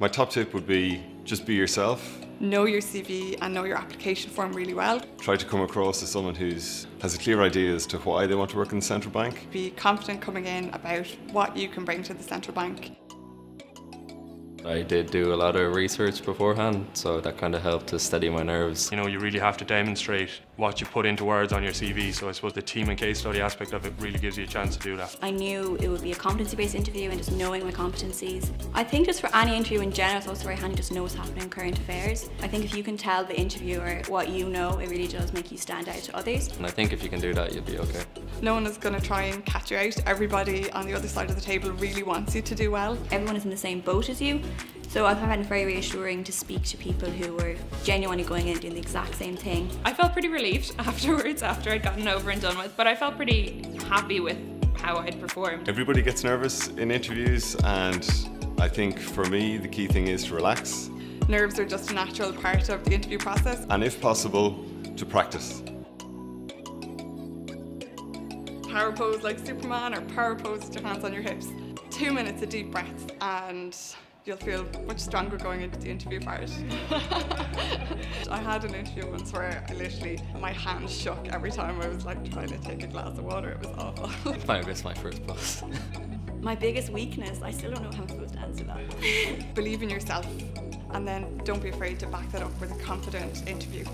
My top tip would be just be yourself. Know your CV and know your application form really well. Try to come across as someone who's has a clear idea as to why they want to work in the central bank. Be confident coming in about what you can bring to the central bank. I did do a lot of research beforehand, so that kind of helped to steady my nerves. You know, you really have to demonstrate what you put into words on your CV, so I suppose the team and case study aspect of it really gives you a chance to do that. I knew it would be a competency-based interview and just knowing my competencies. I think just for any interview in general, it's also very handy just know what's happening in current affairs. I think if you can tell the interviewer what you know, it really does make you stand out to others. And I think if you can do that, you'll be okay. No one is going to try and catch you out. Everybody on the other side of the table really wants you to do well. Everyone is in the same boat as you, so I found it very reassuring to speak to people who were genuinely going in and doing the exact same thing. I felt pretty relieved afterwards, after I'd gotten over and done with, but I felt pretty happy with how I'd performed. Everybody gets nervous in interviews, and I think for me, the key thing is to relax. Nerves are just a natural part of the interview process. And if possible, to practice. Power pose like Superman or power pose with your hands on your hips. Two minutes of deep breaths and you'll feel much stronger going into the interview part. I had an interview once where I literally, my hands shook every time I was like trying to take a glass of water. It was awful. I missed my first bus. my biggest weakness, I still don't know how I'm supposed to answer that. Believe in yourself and then don't be afraid to back that up with a confident interview.